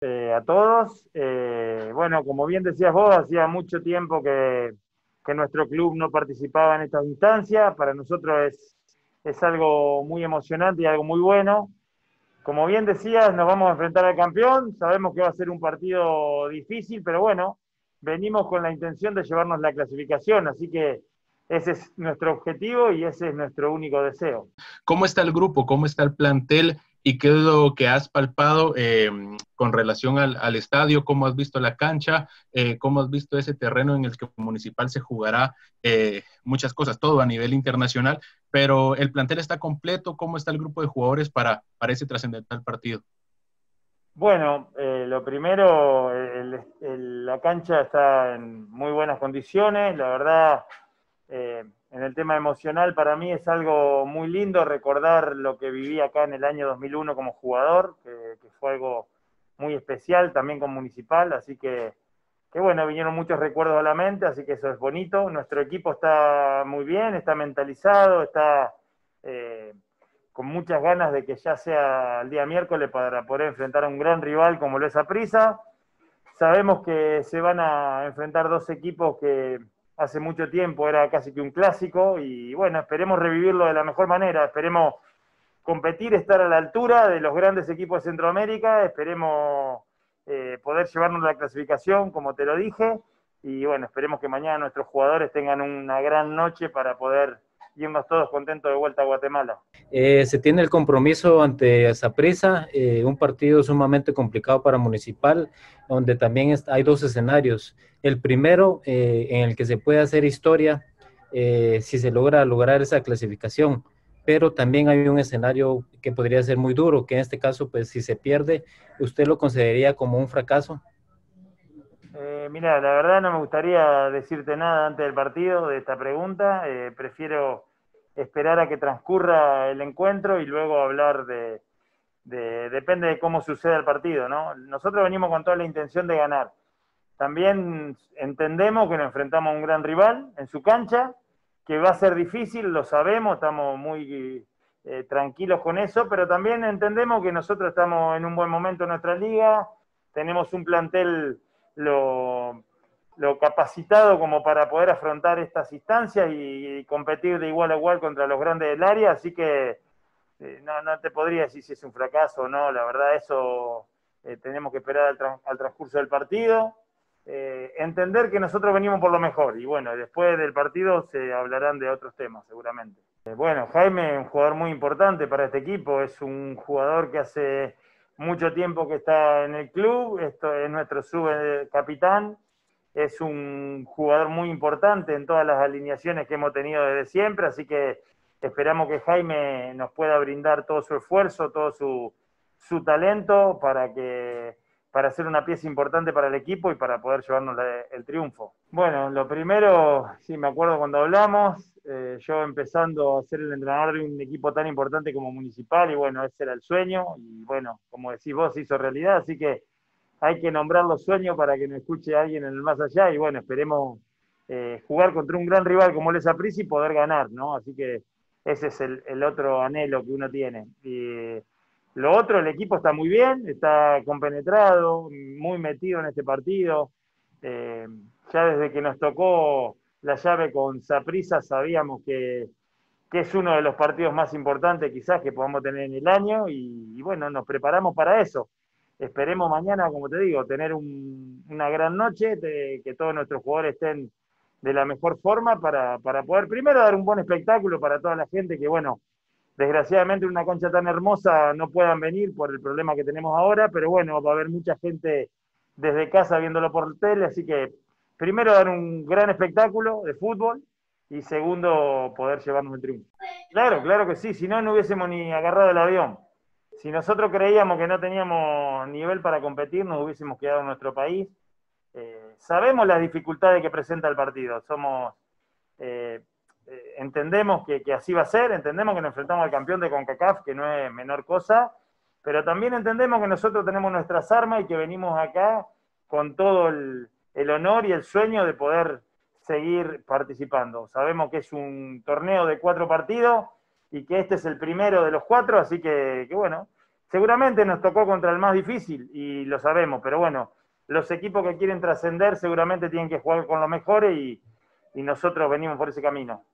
eh, a todos. Eh, bueno, como bien decías vos, hacía mucho tiempo que, nuestro club no participaba en estas instancias. Para nosotros es, es algo muy emocionante y algo muy bueno. Como bien decías, nos vamos a enfrentar al campeón. Sabemos que va a ser un partido difícil, pero bueno, venimos con la intención de llevarnos la clasificación, así que ese es nuestro objetivo y ese es nuestro único deseo. ¿Cómo está el grupo? ¿Cómo está el plantel? ¿Y qué es lo que has palpado eh, con relación al, estadio? ¿Cómo has visto la cancha? Eh, ¿Cómo has visto ese terreno en el que Municipal se jugará eh, muchas cosas, todo a nivel internacional? Pero el plantel está completo. ¿Cómo está el grupo de jugadores para, para ese trascendental partido? Bueno, lo primero, la cancha está en muy buenas condiciones. La verdad, en el tema emocional, para mí es algo muy lindo recordar lo que viví acá en el año 2001 como jugador, que, fue algo muy especial también con Municipal, así que, que, bueno, vinieron muchos recuerdos a la mente, así que eso es bonito. Nuestro equipo está muy bien, está mentalizado, está eh, con muchas ganas de que ya sea el día miércoles para poder enfrentar a un gran rival como lo es Aprisa. Sabemos que se van a enfrentar dos equipos que hace mucho tiempo, era casi que un clásico y bueno, esperemos revivirlo de la mejor manera, esperemos competir, estar a la altura de los grandes equipos de Centroamérica, esperemos eh, poder llevarnos la clasificación, como te lo dije, y bueno, esperemos que mañana nuestros jugadores tengan una gran noche para poder irnos todos contentos de vuelta a Guatemala. Eh, se tiene el compromiso ante Zaprisa, eh, un partido sumamente complicado para Municipal, donde también hay dos escenarios. El primero, eh, en el que se puede hacer historia si se logra lograr esa clasificación, pero también hay un escenario que podría ser muy duro, que en este caso, pues si se pierde, ¿usted lo consideraría como un fracaso? mira, la verdad no me gustaría decirte nada antes del partido de esta pregunta. prefiero esperar a que transcurra el encuentro y luego hablar de, depende de cómo suceda el partido, ¿no? Nosotros venimos con toda la intención de ganar. También entendemos que nos enfrentamos a un gran rival en su cancha, que va a ser difícil, lo sabemos, estamos muy eh, tranquilos con eso, pero también entendemos que nosotros estamos en un buen momento en nuestra liga, tenemos un plantel lo, lo capacitado como para poder afrontar estas instancias y, competir de igual a igual contra los grandes del área, así que eh, no, te podría decir si es un fracaso o no, la verdad eso eh, tenemos que esperar al, transcurso del partido, eh, entender que nosotros venimos por lo mejor y bueno, después del partido se hablarán de otros temas seguramente. bueno, Jaime un jugador muy importante para este equipo, es un jugador que hace mucho tiempo que está en el club, esto es nuestro subcapitán es un jugador muy importante en todas las alineaciones que hemos tenido desde siempre, así que esperamos que Jaime nos pueda brindar todo su esfuerzo, todo su, talento para que para ser una pieza importante para el equipo y para poder llevarnos el triunfo. Bueno, lo primero, sí, me acuerdo cuando hablamos, eh, yo empezando a ser el entrenador de un equipo tan importante como Municipal, y bueno, ese era el sueño, y bueno, como decís vos, hizo realidad, así que hay que nombrar los sueños para que nos escuche alguien en el más allá y bueno, esperemos eh, jugar contra un gran rival como Les Aprisi y poder ganar, ¿no? Así que ese es el, otro anhelo que uno tiene. Y lo otro, el equipo está muy bien, está compenetrado, muy metido en este partido. Eh, ya desde que nos tocó la llave con Saprisa sabíamos que, es uno de los partidos más importantes quizás que podamos tener en el año y bueno, nos preparamos para eso esperemos mañana, como te digo, tener una gran noche, que todos nuestros jugadores estén de la mejor forma para, poder primero dar un buen espectáculo para toda la gente que, bueno, desgraciadamente en una cancha tan hermosa no puedan venir por el problema que tenemos ahora, pero bueno, va a haber mucha gente desde casa viéndolo por tele, así que primero dar un gran espectáculo de fútbol y segundo poder llevarnos el triunfo. Claro, claro que sí, si no, no hubiésemos ni agarrado el avión si nosotros creíamos que no teníamos nivel para competir, nos hubiésemos quedado en nuestro país. Eh, sabemos las dificultades que presenta el partido, somos, eh, eh, entendemos que, así va a ser, entendemos que nos enfrentamos al campeón de CONCACAF, que no es menor cosa, pero también entendemos que nosotros tenemos nuestras armas y que venimos acá con todo el, honor y el sueño de poder seguir participando. Sabemos que es un torneo de cuatro partidos y que este es el primero de los cuatro, así que, bueno, seguramente nos tocó contra el más difícil y lo sabemos, pero bueno, los equipos que quieren trascender seguramente tienen que jugar con los mejores y, y nosotros venimos por ese camino.